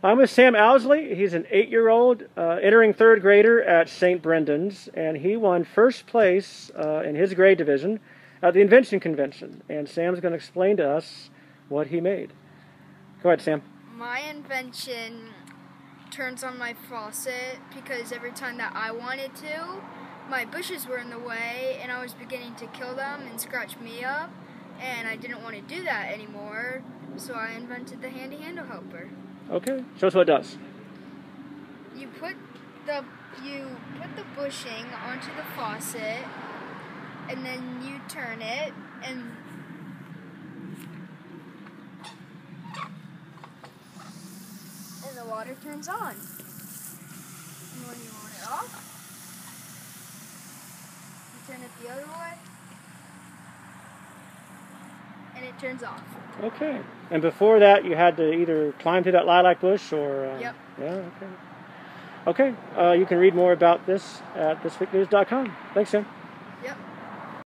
I'm with Sam Owsley. He's an eight-year-old uh, entering third grader at St. Brendan's, and he won first place uh, in his grade division at the Invention Convention. And Sam's going to explain to us what he made. Go ahead, Sam. My invention turns on my faucet because every time that I wanted to, my bushes were in the way and I was beginning to kill them and scratch me up, and I didn't want to do that anymore, so I invented the handy handle helper. Okay, show us what it does. You put the you put the bushing onto the faucet, and then you turn it, and and the water turns on. And when you want it off, you turn it the other way, and it turns off. Okay. And before that, you had to either climb through that lilac bush or. Uh, Yep. Yeah, okay. Okay, uh, you can read more about this at thisweeknews.com. Thanks, Sam.